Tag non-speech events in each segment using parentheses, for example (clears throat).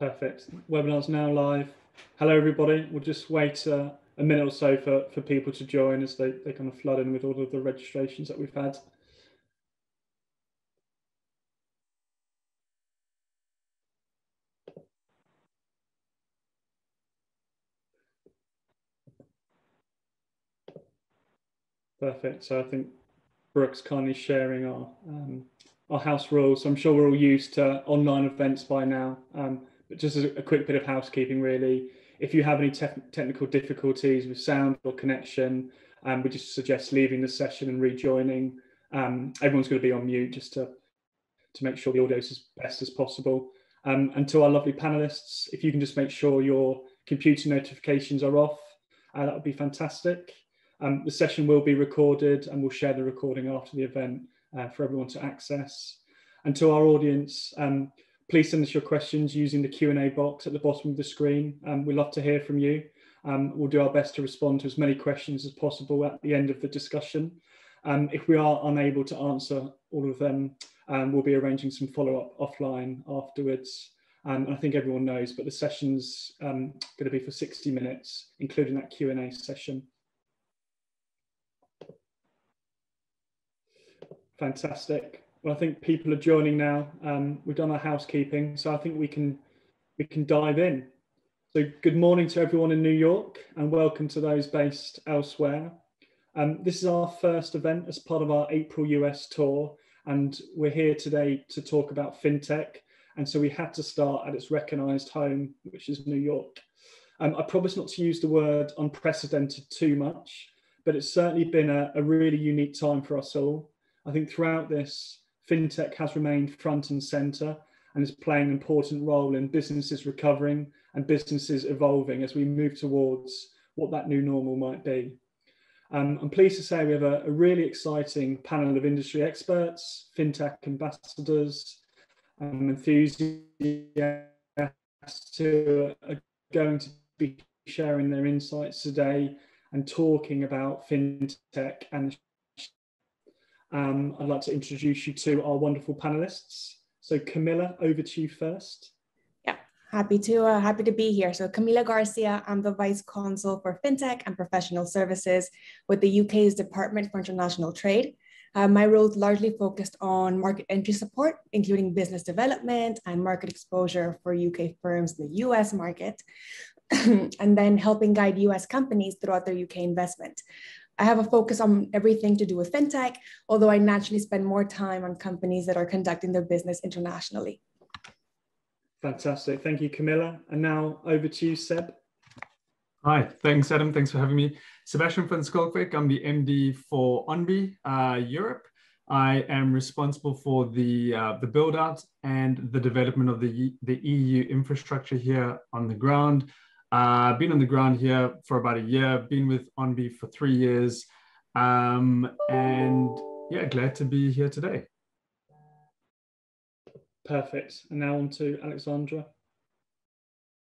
Perfect. Webinar's now live. Hello, everybody. We'll just wait uh, a minute or so for, for people to join as they, they kind of flood in with all of the registrations that we've had. Perfect. So I think Brooks kindly sharing our um, our house rules. I'm sure we're all used to online events by now. Um, but just a, a, quick bit of housekeeping, really. If you have any te technical difficulties with sound or connection, um, we just suggest leaving the session and rejoining. Um, everyone's going to be on mute just to, to make sure the audio is as best as possible. Um, and to our lovely panelists, if you can just make sure your computer notifications are off, uh, that would be fantastic. Um, the session will be recorded and we'll share the recording after the event uh, for everyone to access. And to our audience, um, please send us your questions using the Q&A box at the bottom of the screen. Um, we'd love to hear from you. Um, we'll do our best to respond to as many questions as possible at the end of the discussion. Um, if we are unable to answer all of them, um, we'll be arranging some follow-up offline afterwards. Um, I think everyone knows, but the session's um, going to be for 60 minutes, including that Q&A session. Fantastic. Well, I think people are joining now. Um, we've done our housekeeping, so I think we can we can dive in. So, good morning to everyone in New York, and welcome to those based elsewhere. Um, this is our first event as part of our April US tour, and we're here today to talk about fintech. And so we had to start at its recognised home, which is New York. Um, I promise not to use the word unprecedented too much, but it's certainly been a, a really unique time for us all. I think throughout this, fintech has remained front and center and is playing an important role in businesses recovering and businesses evolving as we move towards what that new normal might be. Um, I'm pleased to say we have a, a, really exciting panel of industry experts, fintech ambassadors, um, enthusiasts who are going to be sharing their insights today and talking about fintech and um, I'd like to introduce you to our wonderful panelists. So Camilla, over to you first. Yeah, happy to uh, happy to be here. So Camila Garcia, I'm the Vice Consul for FinTech and Professional Services with the UK's Department for International Trade. Uh, my role is largely focused on market entry support, including business development and market exposure for UK firms in the US market, (clears throat) and then helping guide US companies throughout their UK investment. I have a focus on everything to do with fintech, although I naturally spend more time on companies that are conducting their business internationally. Fantastic. Thank you, Camilla. And now over to you, Seb. Hi, thanks, Adam. Thanks for having me. Sebastian van Skolkwijk. I'm the MD for Onbe uh, Europe. I am responsible for the uh, the build out and the development of the the EU infrastructure here on the ground. Uh, been on the ground here for about a year, been with Onbe for three years. Um, and yeah, glad to be here today. Perfect. And now on to Alexandra.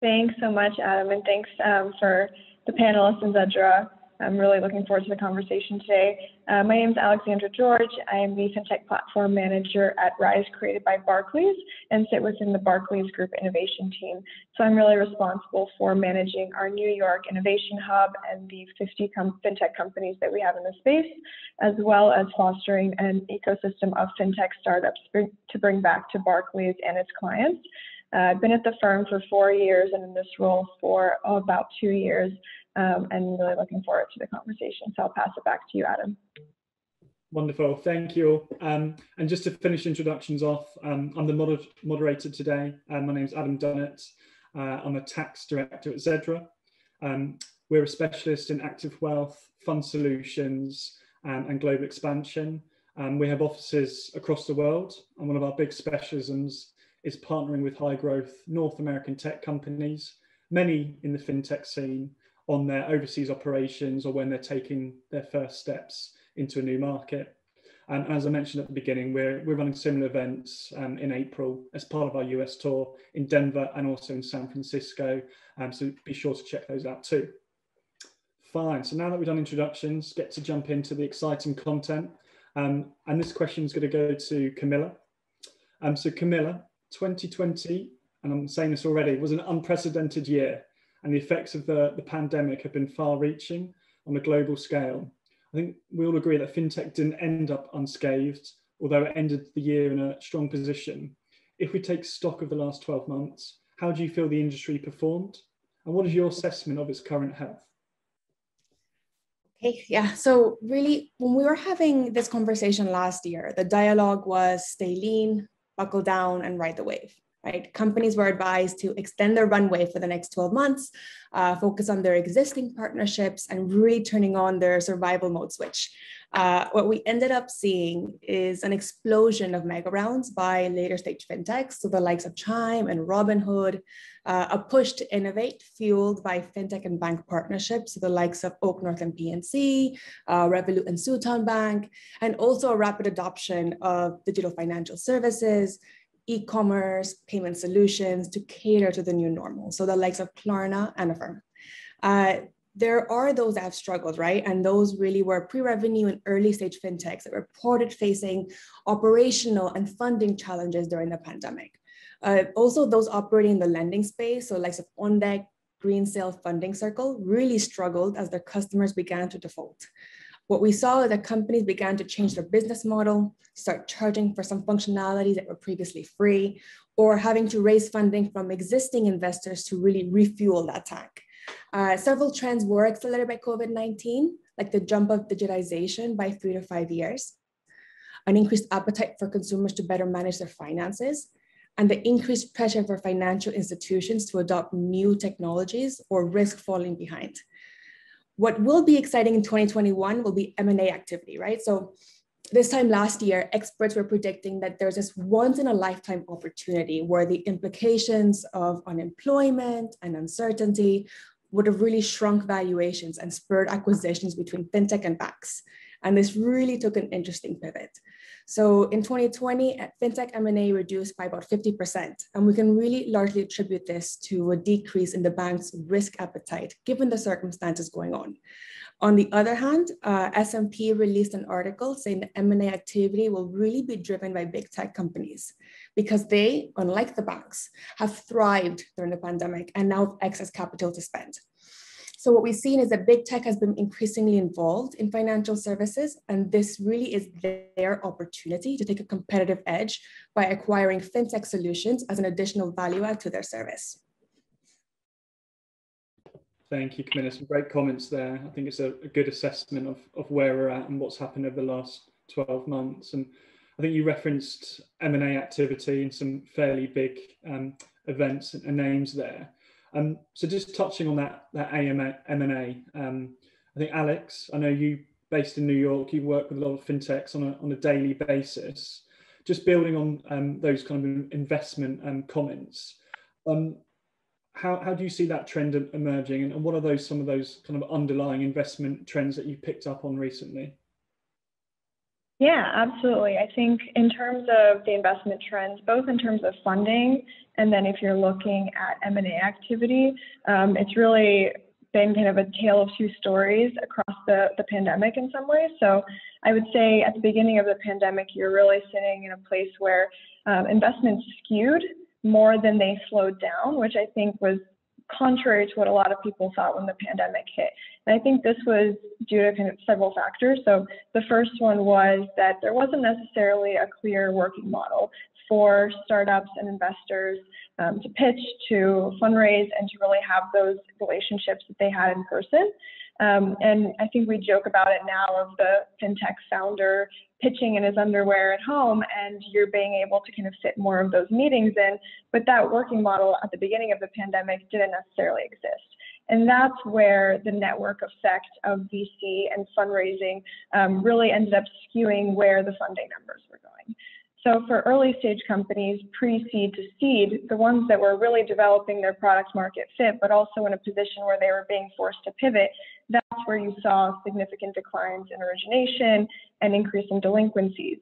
Thanks so much, Adam, and thanks um, for the panelists and Zedra. I'm really looking forward to the conversation today. Uh, my name is Alexandra George. I am the FinTech Platform Manager at Rise created by Barclays and sit within the Barclays Group Innovation Team. So I'm really responsible for managing our New York Innovation Hub and the 50 com FinTech companies that we have in the space, as well as fostering an ecosystem of FinTech startups to bring back to Barclays and its clients. Uh, I've been at the firm for four years and in this role for oh, about two years um, and really looking forward to the conversation. So I'll pass it back to you, Adam. Wonderful, thank you. Um, and just to finish introductions off, um, I'm the moder moderator today. Uh, my name is Adam Dunnett. Uh, I'm a tax director at Zedra. Um, we're a specialist in active wealth, fund solutions, um, and global expansion. Um, we have offices across the world, and one of our big specialisms is partnering with high growth North American tech companies, many in the fintech scene, on their overseas operations or when they're taking their first steps into a new market. And as I mentioned at the beginning, we're, we're running similar events um, in April as part of our US tour in Denver and also in San Francisco. Um, so be sure to check those out too. Fine, so now that we've done introductions, get to jump into the exciting content. Um, and this question is going to go to Camilla. Um, so Camilla, 2020 and I'm saying this already, was an unprecedented year, and the effects of the, the pandemic have been far reaching on a global scale. I think we all agree that fintech didn't end up unscathed, although it ended the year in a strong position. If we take stock of the last 12 months, how do you feel the industry performed? And what is your assessment of its current health? Okay, yeah. So really, when we were having this conversation last year, the dialogue was stay lean, buckle down, and ride the wave right? Companies were advised to extend their runway for the next 12 months, uh, focus on their existing partnerships, and really turning on their survival mode switch. Uh, what we ended up seeing is an explosion of mega rounds by later stage fintechs, so the likes of Chime and Robinhood, uh, a push to innovate fueled by fintech and bank partnerships, so the likes of Oak North and PNC, uh, Revolut and Sutton Bank, and also a rapid adoption of digital financial services, e-commerce, payment solutions to cater to the new normal. So the likes of Klarna and Affirm. Uh, there are those that have struggled, right? And those really were pre-revenue and early stage fintechs that reported facing operational and funding challenges during the pandemic. Uh, also, those operating in the lending space, so likes of OnDeck, Greensill Funding Circle, really struggled as their customers began to default. What we saw is that companies began to change their business model, start charging for some functionalities that were previously free, or having to raise funding from existing investors to really refuel that tank. Uh, several trends were accelerated by COVID-19, like the jump of digitization by three to five years, an increased appetite for consumers to better manage their finances, and the increased pressure for financial institutions to adopt new technologies or risk falling behind. What will be exciting in 2021 will be M&A activity, right? So this time last year, experts were predicting that there's this once in a lifetime opportunity where the implications of unemployment and uncertainty would have really shrunk valuations and spurred acquisitions between fintech and banks. And this really took an interesting pivot. So in 2020, fintech M&A reduced by about 50%, and we can really largely attribute this to a decrease in the bank's risk appetite, given the circumstances going on. On the other hand, uh, S&P released an article saying that M&A activity will really be driven by big tech companies because they, unlike the banks, have thrived during the pandemic and now have excess capital to spend. So what we've seen is that big tech has been increasingly involved in financial services, and this really is their opportunity to take a competitive edge by acquiring fintech solutions as an additional value add to their service. Thank you, Camilla. Some great comments there. I think it's a, a, good assessment of, of where we're at and what's happened over the last 12 months. And I think you referenced M&A activity and some fairly big um, events and names there. Um, so just touching on that that AMA, M&A, um, I think Alex, I know you based in New York, you work with a lot of fintechs on a, on a daily basis. Just building on um, those kind of investment um, comments, um, how, how do you see that trend emerging and, and what are those some of those kind of underlying investment trends that you picked up on recently? Yeah, absolutely. I think in terms of the investment trends, both in terms of funding and then if you're looking at M&A activity, um, it's really been kind of a tale of two stories across the, the pandemic in some ways. So I would say at the beginning of the pandemic, you're really sitting in a place where um, investments skewed more than they slowed down, which I think was contrary to what a lot of people thought when the pandemic hit. And I think this was due to kind of several factors. So the first one was that there wasn't necessarily a clear working model for startups and investors um, to pitch, to fundraise, and to really have those relationships that they had in person. Um, and I think we joke about it now of the fintech founder pitching in his underwear at home, and you're being able to kind of fit more of those meetings in. But that working model at the beginning of the pandemic didn't necessarily exist. And that's where the network effect of VC and fundraising um, really ended up skewing where the funding numbers were going. So for early stage companies, pre-seed to seed, the ones that were really developing their product market fit, but also in a position where they were being forced to pivot, that's where you saw significant declines in origination and increase in delinquencies.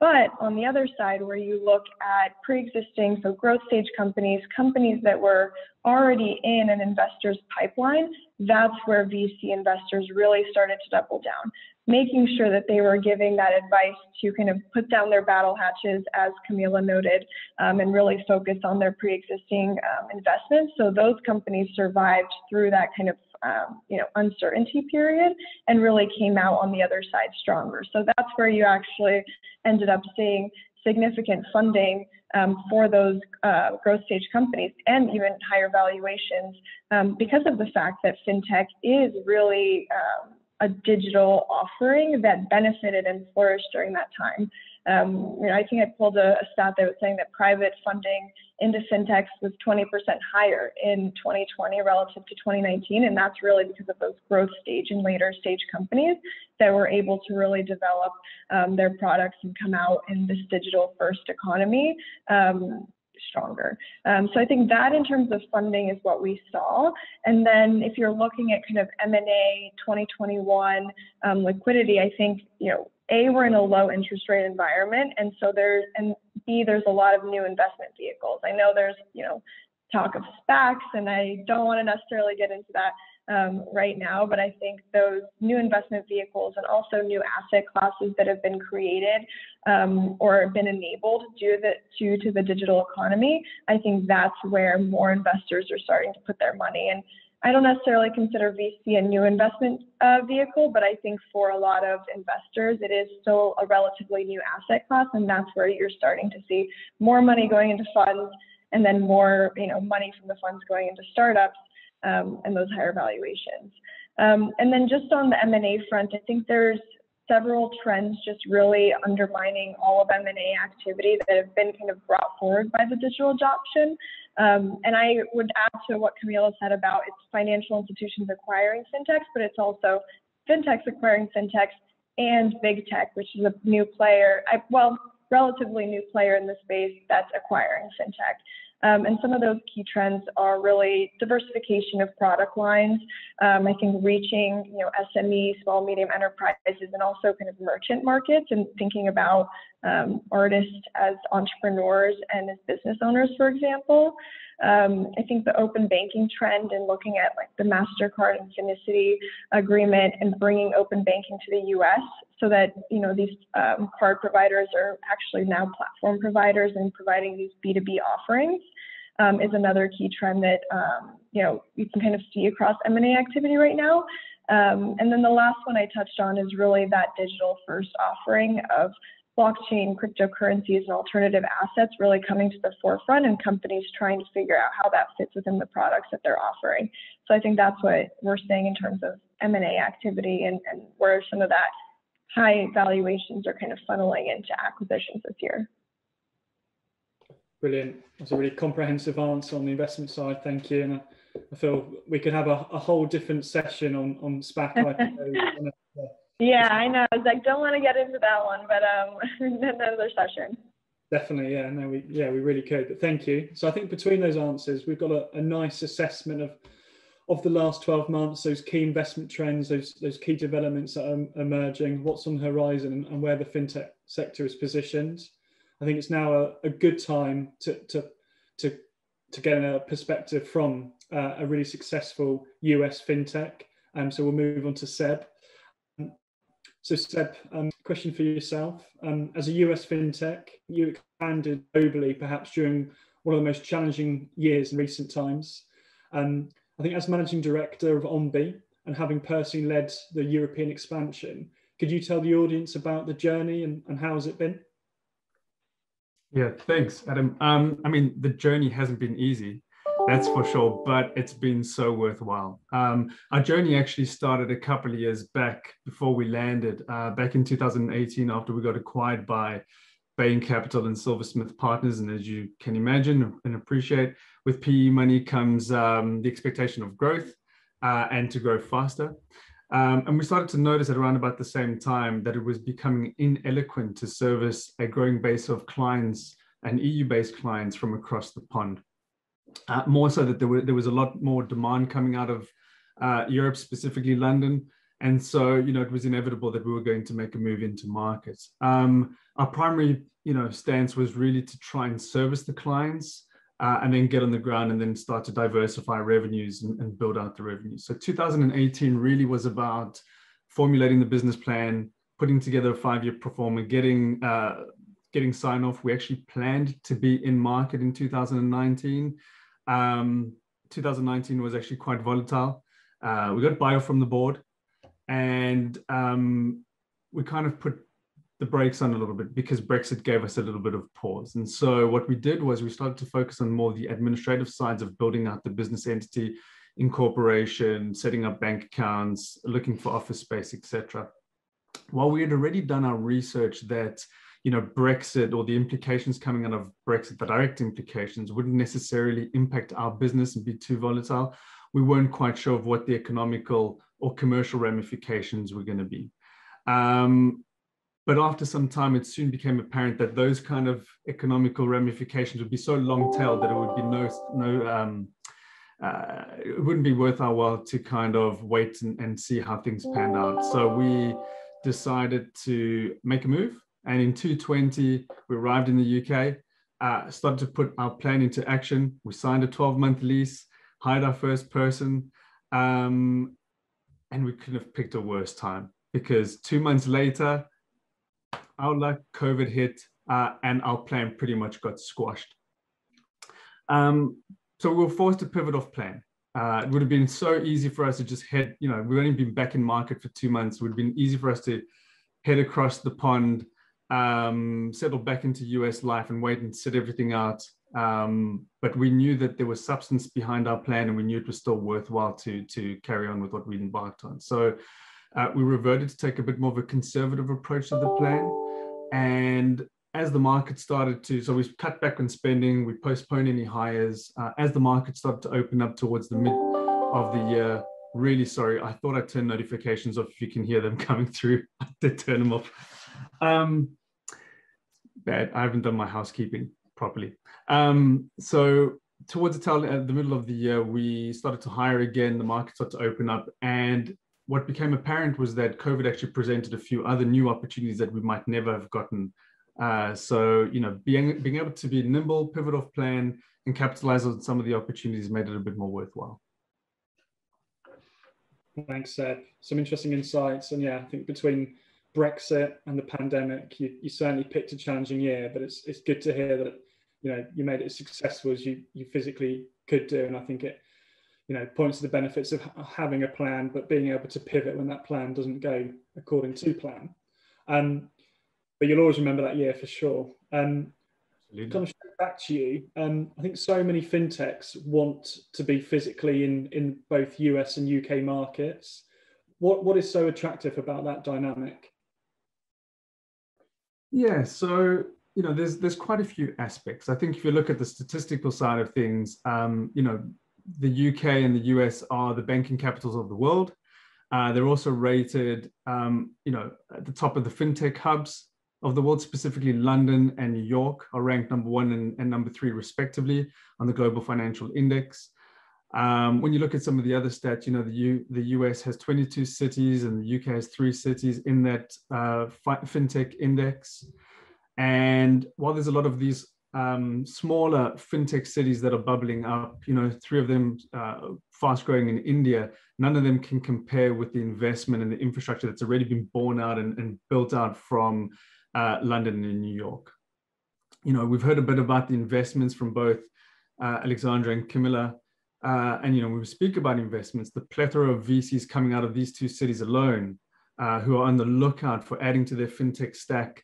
But on the other side, where you look at pre-existing, so growth stage companies, companies that were already in an investor's pipeline, that's where VC investors really started to double down, making sure that they were giving that advice to kind of put down their battle hatches, as Camila noted, um, and really focus on their pre-existing um, investments. So those companies survived through that kind of um, you know uncertainty period and really came out on the other side stronger. So that's where you actually ended up seeing significant funding um, for those uh, growth stage companies and even higher valuations um, because of the fact that fintech is really um, a digital offering that benefited and flourished during that time. Um, you know, I think I pulled a, a, stat that was saying that private funding into fintechs was 20% higher in 2020 relative to 2019, and that's really because of those growth stage and later stage companies that were able to really develop um, their products and come out in this digital first economy. Um, stronger. Um, so I think that in terms of funding is what we saw. And then if you're looking at kind of M&A 2021 um, liquidity, I think, you know, a, we're in a low interest rate environment. And so there's, and B, there's a lot of new investment vehicles. I know there's, you know, talk of SPACs, and I don't want to necessarily get into that um, right now, but I think those new investment vehicles and also new asset classes that have been created um, or been enabled due, the, due to the digital economy, I think that's where more investors are starting to put their money. And I don't necessarily consider VC a new investment uh, vehicle, but I think for a lot of investors, it is still a relatively new asset class, and that's where you're starting to see more money going into funds, and then more, you know, money from the funds going into startups um, and those higher valuations. Um, and then just on the M&A front, I think there's several trends just really undermining all of M&A activity that have been kind of brought forward by the digital adoption. Um, and I would add to what Camila said about it's financial institutions acquiring fintechs, but it's also fintechs acquiring fintechs and big tech, which is a new player, I, well, relatively new player in the space that's acquiring fintech. Um, and some of those key trends are really diversification of product lines. Um, I think reaching, you know, SME, small medium enterprises, and also kind of merchant markets, and thinking about um, artists as entrepreneurs and as business owners, for example. Um, I think the open banking trend and looking at like the Mastercard and Finicity agreement and bringing open banking to the U.S. so that you know these um, card providers are actually now platform providers and providing these B2B offerings um, is another key trend that um, you know you can kind of see across M&A activity right now. Um, and then the last one I touched on is really that digital first offering of blockchain, cryptocurrencies, and alternative assets really coming to the forefront and companies trying to figure out how that fits within the products that they're offering. So I think that's what we're seeing in terms of M&A activity and, and where some of that high valuations are kind of funneling into acquisitions this year. Brilliant. That's a really comprehensive answer on the investment side. Thank you. And I feel we could have a, a whole different session on, on SPAC (laughs) Yeah, I know. I was like, don't want to get into that one, but um, (laughs) another session. Definitely, yeah. No, we yeah, we really could. But thank you. So I think between those answers, we've got a, a nice assessment of of the last 12 months, those key investment trends, those those key developments that are emerging, what's on the horizon, and, where the fintech sector is positioned. I think it's now a, a good time to to to to get a perspective from uh, a really successful US fintech. Um, so we'll move on to Seb. So Seb, um, question for yourself. Um, as a US fintech, you expanded globally perhaps during one of the most challenging years in recent times. Um, I think as managing director of Onbe and having personally led the European expansion, could you tell the audience about the journey and, and how has it been? Yeah, thanks, Adam. Um, I mean, the journey hasn't been easy that's for sure. But it's been so worthwhile. Um, our journey actually started a couple of years back before we landed, uh, back in 2018, after we got acquired by Bain Capital and Silversmith Partners. And as you can imagine and appreciate, with PE money comes um, the expectation of growth uh, and to grow faster. Um, and we started to notice at around about the same time that it was becoming ineloquent to service a growing base of clients and EU based clients from across the pond uh, more so that there, were, there was a lot more demand coming out of uh, Europe, specifically London, And so, you know, it was inevitable that we were going to make a move into markets. Um, our primary, you know, stance was really to try and service the clients uh, and then get on the ground and then start to diversify revenues and, and build out the revenue. So 2018 really was about formulating the business plan, putting together a five-year pro forma, getting uh, getting sign off. We actually planned to be in market in 2019. Um, 2019 was actually quite volatile. Uh, we got buy-off from the board and um, we kind of put the brakes on a little bit because Brexit gave us a little bit of pause. And so what we did was we started to focus on more the administrative sides of building out the business entity, incorporation, setting up bank accounts, looking for office space, etc. While we had already done our research that you know Brexit or the implications coming out of Brexit, the direct implications wouldn't necessarily impact our business and be too volatile. We weren't quite sure of what the economical or commercial ramifications were going to be. Um, but after some time, it soon became apparent that those kind of economical ramifications would be so long-tailed that it would be no, no um, uh, it wouldn't be worth our while to kind of wait and, and see how things panned out. So we decided to make a move. And in 2020, we arrived in the UK, uh, started to put our plan into action. We signed a 12 month lease, hired our first person, um, and we couldn't have picked a worse time because two months later, our luck, COVID hit, uh, and our plan pretty much got squashed. Um, so we were forced to pivot off plan. Uh, it would have been so easy for us to just head, you know, we've only been back in market for two months. It would have been easy for us to head across the pond, um, settle back into US life and wait and sit everything out. Um, but we knew that there was substance behind our plan and we knew it was still worthwhile to, to carry on with what we'd embarked on. So uh, we reverted to take a bit more of a conservative approach to the plan. And as the market started to, so we cut back on spending, we postponed any hires. Uh, as the market started to open up towards the mid of the year, really sorry, I thought I turned notifications off if you can hear them (laughs) coming through. I did turn them off. Um, bad, I haven't done my housekeeping properly. Um, so towards the, tail, uh, the middle of the year, we started to hire again, the market started to open up and what became apparent was that COVID actually presented a few other new opportunities that we might never have gotten. Uh, so, you know, being, being able to be nimble, pivot off plan, and capitalize on some of the opportunities made it a bit more worthwhile. Thanks, Seb. Some interesting insights. And yeah, I think between Brexit and the pandemic, you, you certainly picked a challenging year, but it's, it's good to hear that, you know, you made it as successful as you, you physically could do. And I think it you know points to the benefits of having a plan but being able to pivot when that plan doesn't go according to plan. Um, but you'll always remember that year for sure. Um, kind of back to you. Um, i think so many fintechs want to be physically in in both us and uk markets. What what is so attractive about that dynamic yeah so you know there's there's quite a few aspects i think if you look at the statistical side of things um, you know the UK and the US are the banking capitals of the world. Uh, they're also rated, um, you know, at the top of the fintech hubs of the world, specifically London and New York are ranked number one and, and number three respectively on the Global Financial Index. Um, when you look at some of the other stats, you know, the, U, the US has 22 cities and the UK has three cities in that uh, fintech index. And while there's a lot of these um, smaller fintech cities that are bubbling up, you know, three of them uh, fast growing in India, none of them can compare with the investment and the infrastructure that's already been born out and, and built out from uh, London and New York. You know, we've heard a bit about the investments from both uh, Alexandra and Camilla. Uh, and, you know, when we speak about investments, the plethora of VCs coming out of these two cities alone uh, who are on the lookout for adding to their fintech stack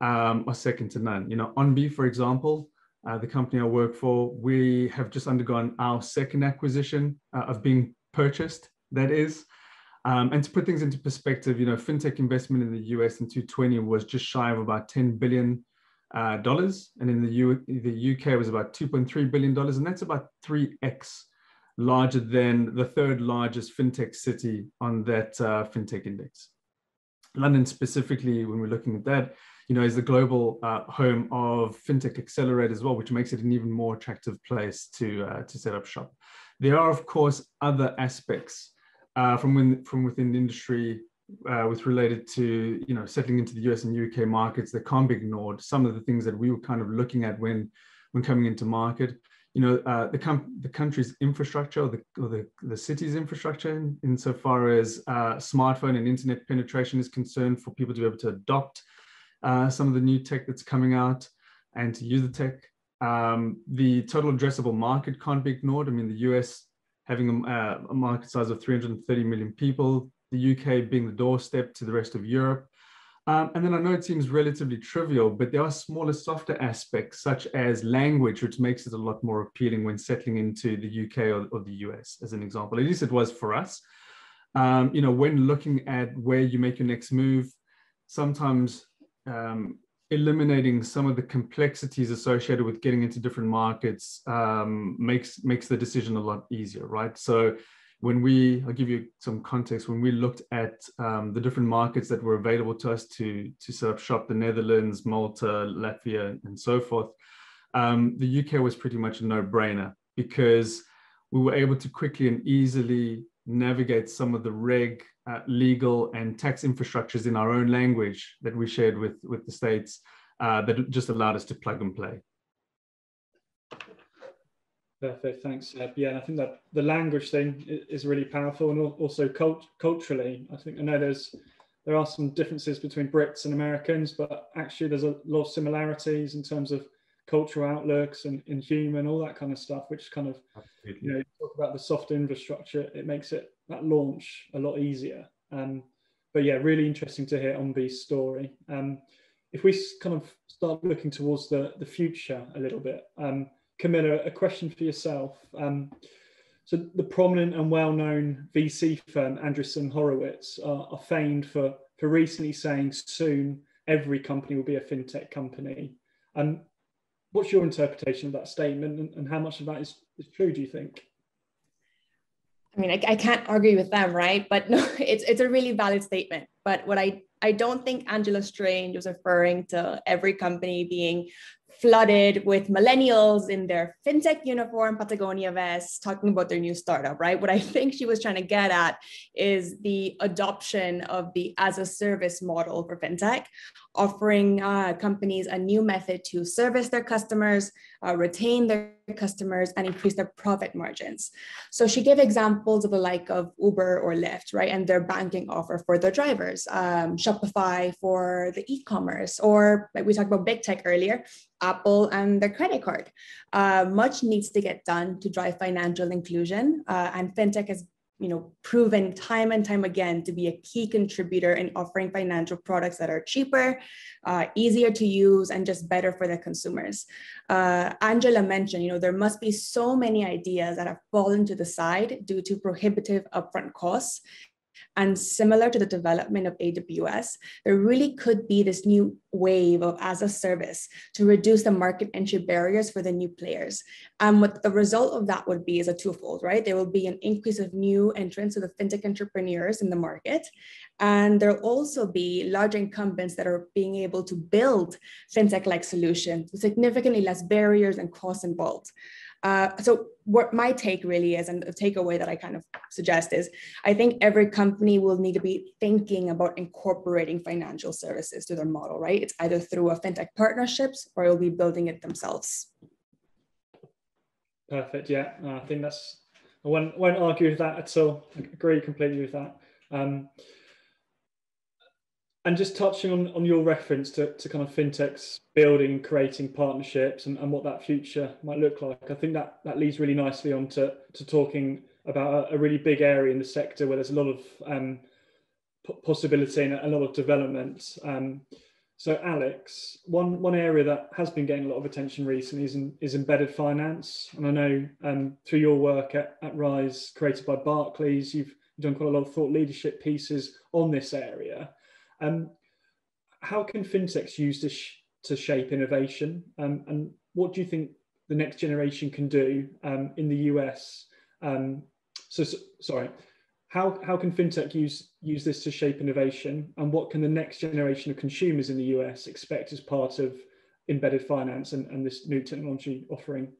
um, are second to none. You know, Onbe, for example, uh, the company I work for, we have just undergone our second acquisition uh, of being purchased, that is. Um, and to put things into perspective, you know, fintech investment in the US in 2020 was just shy of about 10 billion uh, dollars, and in the, U- the UK was about 2.3 billion dollars, and that's about 3x larger than the third largest fintech city on that uh, fintech index. London specifically, when we're looking at that, you know, is the global uh, home of fintech accelerator as well, which makes it an even more attractive place to uh, to set up shop. There are, of course, other aspects uh, from when, from within the industry uh, with related to you know settling into the US and UK markets that can't be ignored. Some of the things that we were kind of looking at when when coming into market. You know, uh, the, com- the country's infrastructure or the, or the, the city's infrastructure in, insofar as uh, smartphone and internet penetration is concerned for people to be able to adopt uh, some of the new tech that's coming out and to use the tech. Um, the total addressable market can't be ignored. I mean, the US having a, uh, a market size of 330 million people, the UK being the doorstep to the rest of Europe. Um, and then I know it seems relatively trivial, but there are smaller, softer aspects such as language, which makes it a lot more appealing when settling into the UK or, or the US, as an example. At least it was for us. Um, you know, when looking at where you make your next move, sometimes um, eliminating some of the complexities associated with getting into different markets um, makes makes the decision a lot easier, right? So when we, I'll give you some context, when we looked at um, the different markets that were available to us to, to set up shop, the Netherlands, Malta, Latvia, and so forth, um, the UK was pretty much a no-brainer because we were able to quickly and easily navigate some of the reg, uh, legal, and tax infrastructures in our own language that we shared with, with the states uh, that just allowed us to plug and play. Perfect, thanks, Seb. Yeah, and I think that the language thing is really powerful, and also cult culturally. I think I know there's there are some differences between Brits and Americans, but actually there's a lot of similarities in terms of cultural outlooks and in human, all that kind of stuff, which kind of Absolutely. you know talk about the soft infrastructure. It makes it that launch a lot easier. Um, but yeah, really interesting to hear Onbe's story. Um, if we kind of start looking towards the the future a little bit. Um, Camilla, a question for yourself. Um, so the prominent and well-known VC firm Andreessen Horowitz are, are famed for, for recently saying soon every company will be a fintech company. And um, what's your interpretation of that statement and, and how much of that is, is true, do you think? I mean, I, I, can't argue with them, right? But (laughs) no, it's it's a really valid statement. But what I I don't think Angela Strange was referring to every company being flooded with millennials in their fintech uniform, Patagonia vests, talking about their new startup, right? What I think she was trying to get at is the adoption of the as a service model for fintech, offering uh, companies a new method to service their customers, uh, retain their customers, and increase their profit margins. So she gave examples of the like of Uber or Lyft, right? And their banking offer for their drivers, um, Shopify for the e-commerce, or like we talked about big tech earlier, Apple and their credit card. Uh, much needs to get done to drive financial inclusion, uh, and fintech has you know, proven time and time again to be a key contributor in offering financial products that are cheaper, uh, easier to use, and just better for the consumers. Uh, Angela mentioned, you know, there must be so many ideas that have fallen to the side due to prohibitive upfront costs and similar to the development of AWS, there really could be this new wave of as a service to reduce the market entry barriers for the new players. And what the result of that would be is a twofold, right? There will be an increase of new entrants to the fintech entrepreneurs in the market. And there'll also be large incumbents that are being able to build fintech-like solutions with significantly less barriers and costs involved. Uh, so what my take really is, and the takeaway that I kind of suggest is, I think every company will need to be thinking about incorporating financial services to their model, right? It's either through a fintech partnerships or it'll be building it themselves. Perfect. Yeah, I think that's. I won't, won't argue with that at all. I agree completely with that. Um, and just touching on, on your reference to, to kind of fintechs building creating partnerships and, and what that future might look like, I think that, that leads really nicely on to, to talking about a, a really big area in the sector where there's a lot of um, possibility and a lot of development. Um, so Alex, one, one area that has been getting a lot of attention recently is, in, is embedded finance. And I know um, through your work at, at Rise, created by Barclays, you've done quite a lot of thought leadership pieces on this area. Um, how can fintechs use this sh to shape innovation? Um, and what do you think the next generation can do um, in the US? Um, so, so, sorry, how, how can fintech use, use this to shape innovation? And what can the next generation of consumers in the US expect as part of embedded finance and, and this new technology offering?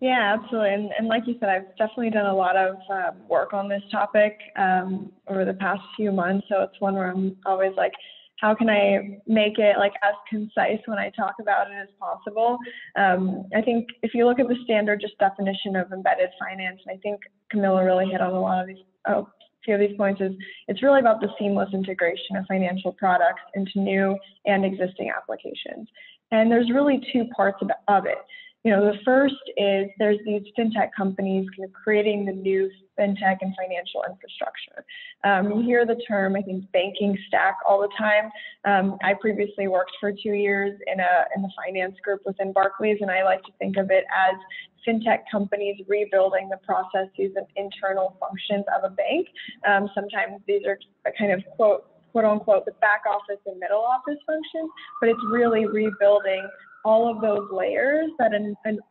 Yeah, absolutely. And, and like you said, I've definitely done a lot of uh, work on this topic um, over the past few months. So it's one where I'm always like, how can I make it like as concise when I talk about it as possible? Um, I think if you look at the standard just definition of embedded finance, and I think Camilla really hit on a lot of these, oh, few of these points is it's really about the seamless integration of financial products into new and existing applications. And there's really two parts of it. You know, the first is there's these fintech companies kind of creating the new fintech and financial infrastructure. Um, you hear the term, I think, banking stack all the time. Um, I previously worked for two years in a in the finance group within Barclays, and I like to think of it as fintech companies rebuilding the processes and internal functions of a bank. Um, sometimes these are kind of quote quote unquote the back office and middle office functions, but it's really rebuilding all of those layers that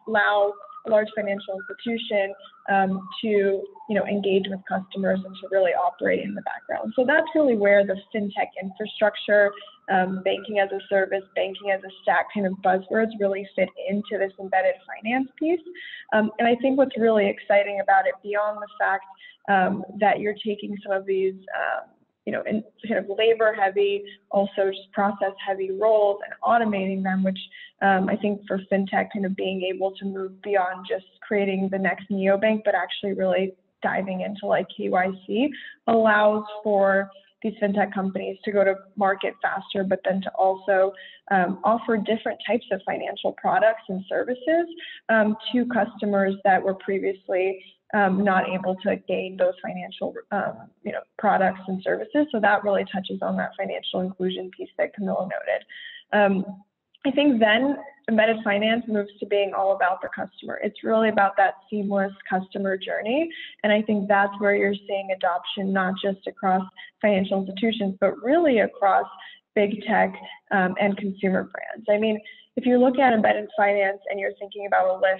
allow a large financial institution um, to you know engage with customers and to really operate in the background. So that's really where the fintech infrastructure, um, banking as a service, banking as a stack kind of buzzwords really fit into this embedded finance piece. Um, and I think what's really exciting about it, beyond the fact um, that you're taking some of these um, you know, in kind of labor heavy, also just process heavy roles and automating them, which um, I think for fintech kind of being able to move beyond just creating the next neobank, but actually really diving into like KYC allows for these fintech companies to go to market faster, but then to also um, offer different types of financial products and services um, to customers that were previously um, not able to gain those financial um, you know, products and services. So that really touches on that financial inclusion piece that Camilla noted. Um, I think then embedded finance moves to being all about the customer. It's really about that seamless customer journey. And I think that's where you're seeing adoption, not just across financial institutions, but really across big tech um, and consumer brands. I mean, if you look at embedded finance and you're thinking about a Lyft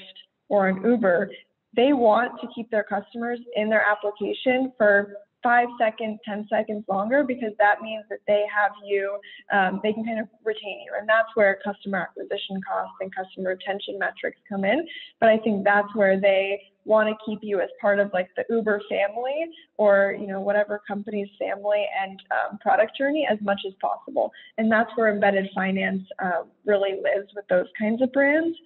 or an Uber, they want to keep their customers in their application for five seconds, 10 seconds longer, because that means that they have you, um, they can kind of retain you. And that's where customer acquisition costs and customer retention metrics come in. But I think that's where they want to keep you as part of like the Uber family or, you know, whatever company's family and um, product journey as much as possible. And that's where embedded finance uh, really lives with those kinds of brands.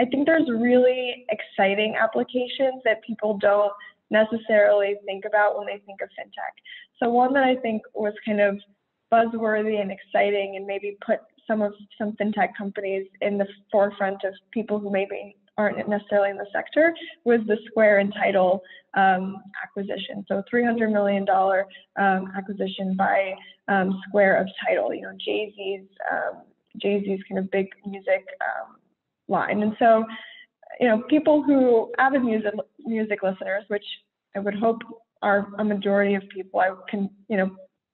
I think there's really exciting applications that people don't necessarily think about when they think of fintech. So one that I think was kind of buzzworthy and exciting and maybe put some of some fintech companies in the forefront of people who maybe aren't necessarily in the sector was the Square and Tidal um, acquisition. So $300 million um, acquisition by um, Square of Tidal, you know, Jay-Z's, um, Jay-Z's kind of big music um, line. And so, you know, people who avid music music listeners, which I would hope are a majority of people, I can, you know,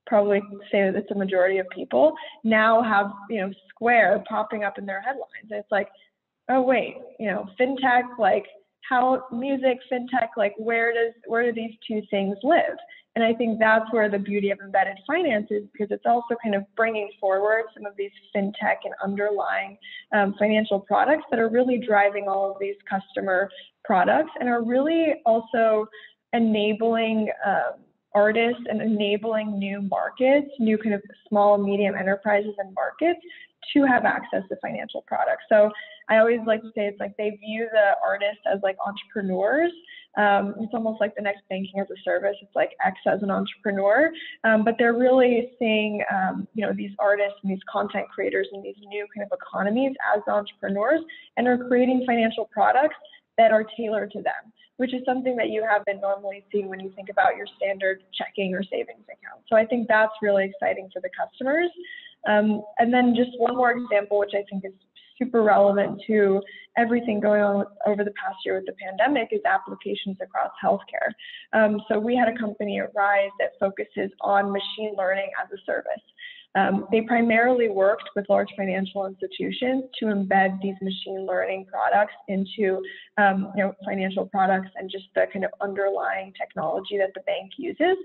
probably say that it's a majority of people now have, you know, Square popping up in their headlines. It's like, oh wait, you know, fintech, like how music, fintech, like where does where do these two things live? And I think that's where the beauty of embedded finance is because it's also kind of bringing forward some of these fintech and underlying um, financial products that are really driving all of these customer products and are really also enabling um, artists and enabling new markets, new kind of small, medium enterprises and markets to have access to financial products. So I always like to say it's like they view the artists as like entrepreneurs. Um, it's almost like the next banking as a service. It's like X as an entrepreneur, um, but they're really seeing um, you know these artists and these content creators and these new kind of economies as entrepreneurs and are creating financial products that are tailored to them, which is something that you haven't normally seen when you think about your standard checking or savings account. So I think that's really exciting for the customers. Um, and then just one more example, which I think is super relevant to everything going on over the past year with the pandemic is applications across healthcare. Um, so we had a company at Rise that focuses on machine learning as a service. Um, they primarily worked with large financial institutions to embed these machine learning products into um, you know, financial products and just the kind of underlying technology that the bank uses.